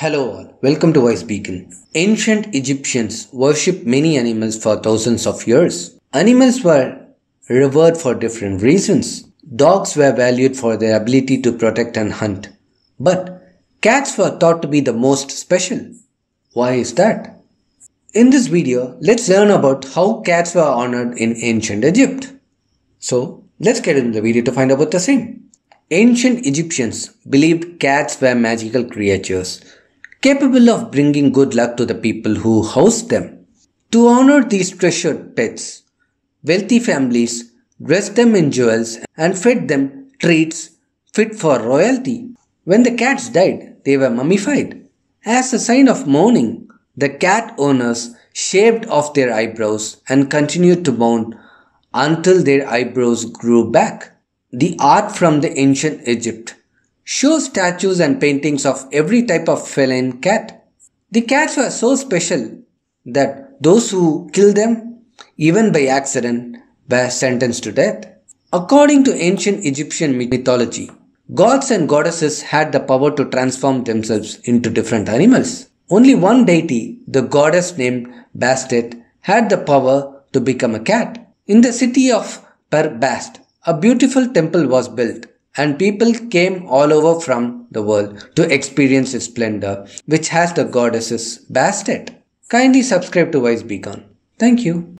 Hello all, welcome to Wise Beacon. Ancient Egyptians worshipped many animals for thousands of years. Animals were revered for different reasons. Dogs were valued for their ability to protect and hunt. But cats were thought to be the most special. Why is that? In this video, let's learn about how cats were honored in ancient Egypt. So, let's get into the video to find out the same. Ancient Egyptians believed cats were magical creatures capable of bringing good luck to the people who housed them. To honor these treasured pets, wealthy families dressed them in jewels and fed them treats fit for royalty. When the cats died, they were mummified. As a sign of mourning, the cat owners shaved off their eyebrows and continued to mourn until their eyebrows grew back. The art from the ancient Egypt shows statues and paintings of every type of feline cat. The cats were so special that those who killed them, even by accident, were sentenced to death. According to ancient Egyptian mythology, gods and goddesses had the power to transform themselves into different animals. Only one deity, the goddess named Bastet, had the power to become a cat. In the city of Per-Bast, a beautiful temple was built and people came all over from the world to experience its splendor, which has the goddesses Bastet. Kindly subscribe to Wise Beacon. Thank you.